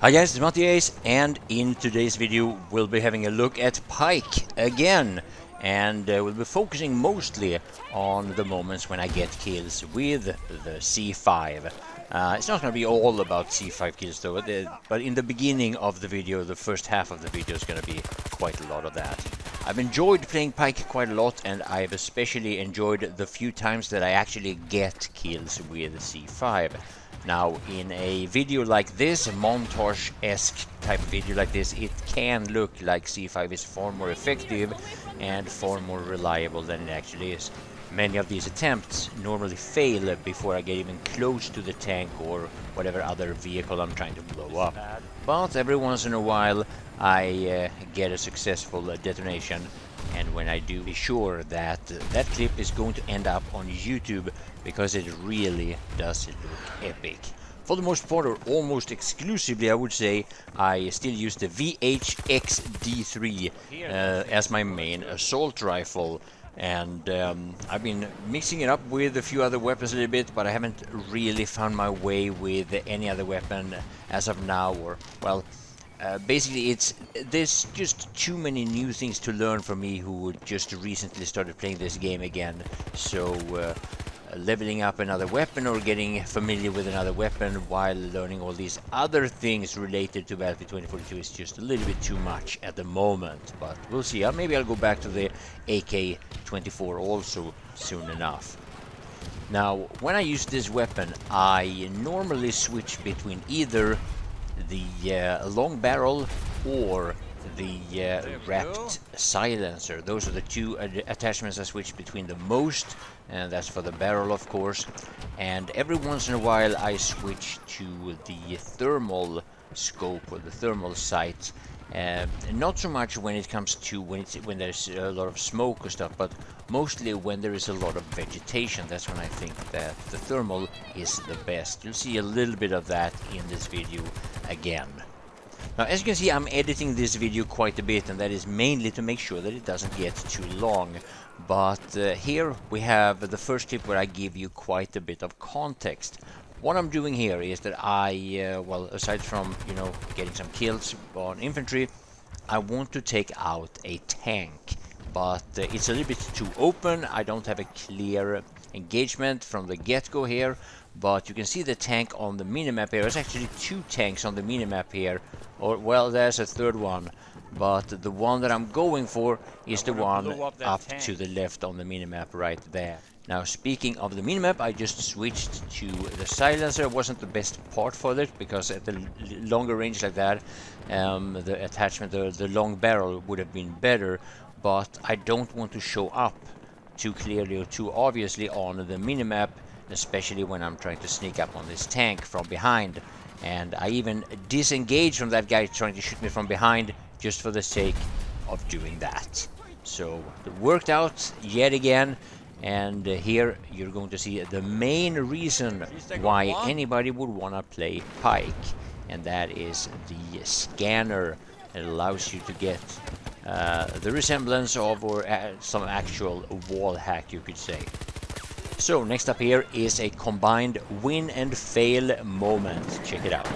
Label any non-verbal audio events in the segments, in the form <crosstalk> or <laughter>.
Hi guys, it's Mattias and in today's video we'll be having a look at Paik again and uh, we'll be focusing mostly on the moments when I get kills with the C5. Uh, it's not going to be all about C5 kills though, but in the beginning of the video, the first half of the video is going to be quite a lot of that. I've enjoyed playing Paik quite a lot and I've especially enjoyed the few times that I actually get kills with C5. Now, in a video like this, a montage-esque type video like this, it can look like C5 is far more effective and far more reliable than it actually is. Many of these attempts normally fail before I get even close to the tank or whatever other vehicle I'm trying to blow up. But every once in a while I uh, get a successful uh, detonation and when I do be sure that that clip is going to end up on YouTube because it really does look epic. For the most part, or almost exclusively, I would say, I still use the VHX-D3 uh, as my main assault rifle. And um, I've been mixing it up with a few other weapons a little bit, but I haven't really found my way with any other weapon as of now, or, well, uh, basically, it's there's just too many new things to learn for me who just recently started playing this game again. So uh, leveling up another weapon or getting familiar with another weapon while learning all these other things related to Battlefield 2042 is just a little bit too much at the moment. But we'll see. Uh, maybe I'll go back to the AK-24 also soon enough. Now, when I use this weapon, I normally switch between either the uh, long barrel or the uh, wrapped silencer. Those are the two attachments I switch between the most, and that's for the barrel, of course. And every once in a while, I switch to the thermal scope or the thermal sight. Uh, not so much when it comes to when it's when there's a lot of smoke or stuff, but mostly when there is a lot of vegetation. That's when I think that the thermal is the best. You'll see a little bit of that in this video again. Now, as you can see, I'm editing this video quite a bit, and that is mainly to make sure that it doesn't get too long. But uh, here we have the first clip where I give you quite a bit of context. What I'm doing here is that I, uh, well, aside from, you know, getting some kills on infantry, I want to take out a tank. But uh, it's a little bit too open, I don't have a clear engagement from the get-go here, but you can see the tank on the minimap here. There's actually two tanks on the minimap here, or well, there's a third one, but the one that I'm going for is the one up, up to the left on the minimap right there. Now, speaking of the minimap, I just switched to the silencer. It wasn't the best part for it, because at the longer range like that, um, the attachment, the, the long barrel would have been better, but I don't want to show up too clearly or too obviously on the minimap especially when I'm trying to sneak up on this tank from behind. And I even disengage from that guy trying to shoot me from behind just for the sake of doing that. So it worked out yet again. And uh, here you're going to see the main reason why anybody would want to play Paik. And that is the scanner. It allows you to get uh, the resemblance of or uh, some actual wall hack you could say. So next up here is a combined win and fail moment. Check it out.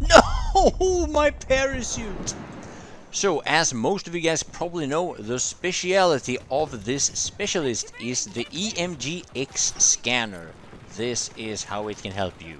No! My parachute! So, as most of you guys probably know, the speciality of this specialist is the EMG-X scanner. This is how it can help you.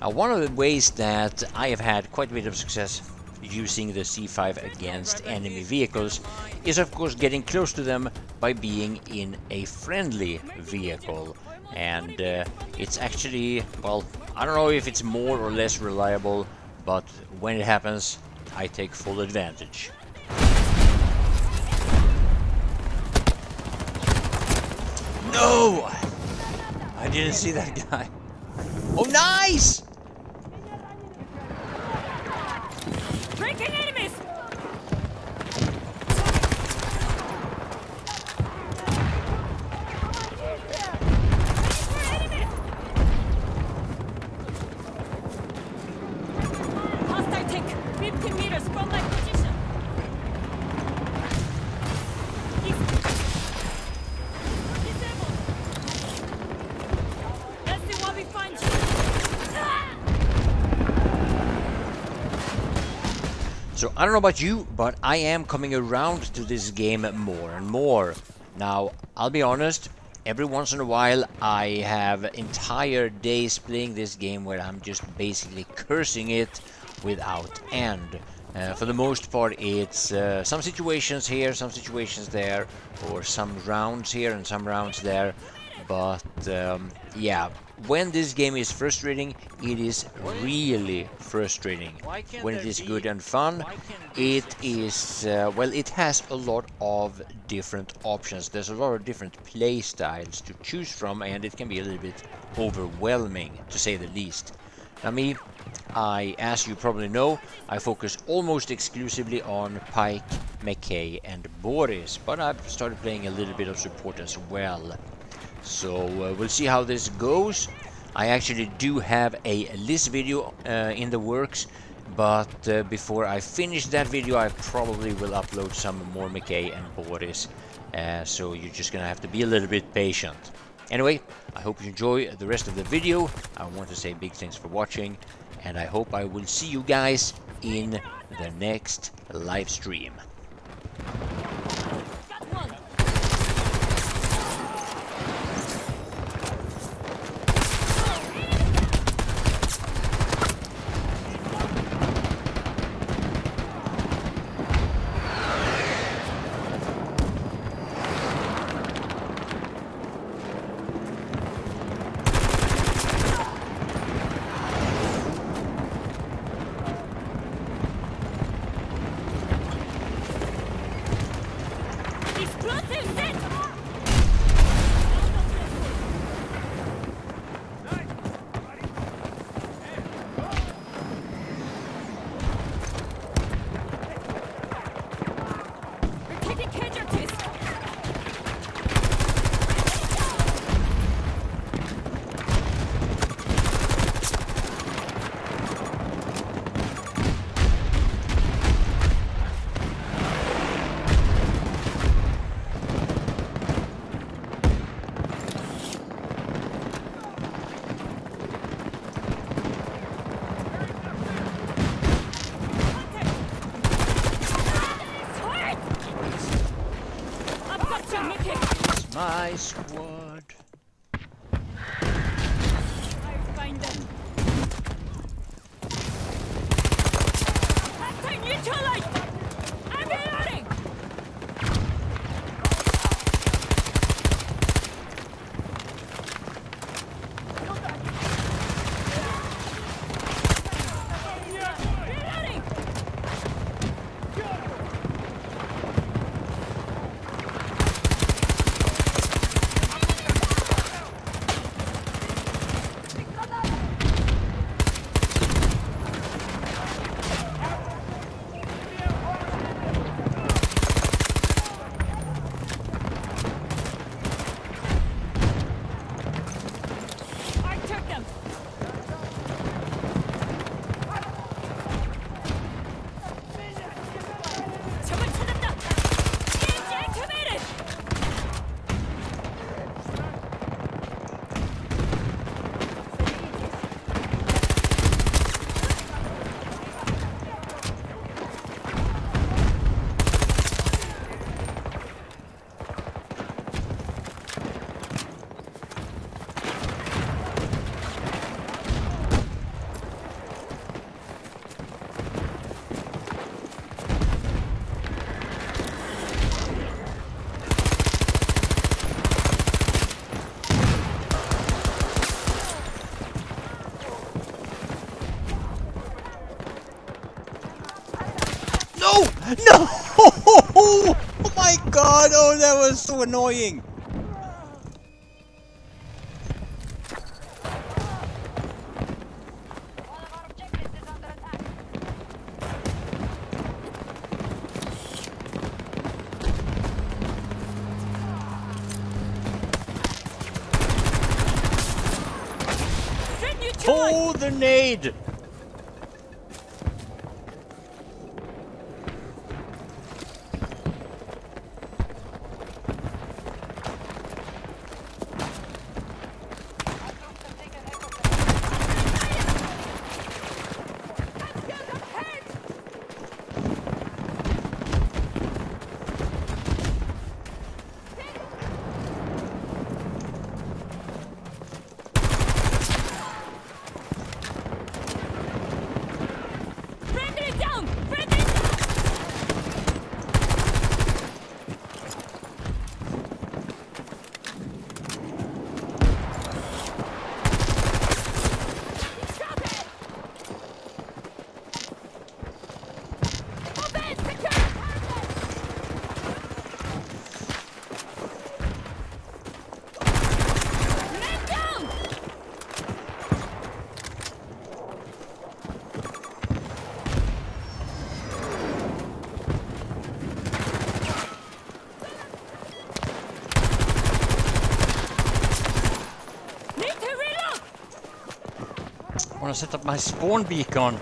Now, one of the ways that I have had quite a bit of success using the C5 against enemy vehicles is of course getting close to them by being in a friendly vehicle and uh, it's actually well I don't know if it's more or less reliable but when it happens I take full advantage. No! I didn't see that guy. Oh nice So I don't know about you, but I am coming around to this game more and more. Now, I'll be honest, every once in a while I have entire days playing this game where I'm just basically cursing it without end. Uh, for the most part, it's uh, some situations here, some situations there, or some rounds here and some rounds there. But um, yeah, when this game is frustrating, it is really frustrating. When it is good and fun, it is uh, well, it has a lot of different options. There's a lot of different play styles to choose from, and it can be a little bit overwhelming, to say the least. Now, me, I, as you probably know, I focus almost exclusively on Paik, McKay, and Boris, but I've started playing a little bit of support as well. So uh, we'll see how this goes. I actually do have a list video uh, in the works, but uh, before I finish that video, I probably will upload some more McKay and Boris. Uh, so you're just gonna have to be a little bit patient. Anyway, I hope you enjoy the rest of the video. I want to say big thanks for watching, and I hope I will see you guys in the next live stream. It's <laughs> No! Oh my god! Oh, that was so annoying! Oh, the nade! Set up my spawn beacon.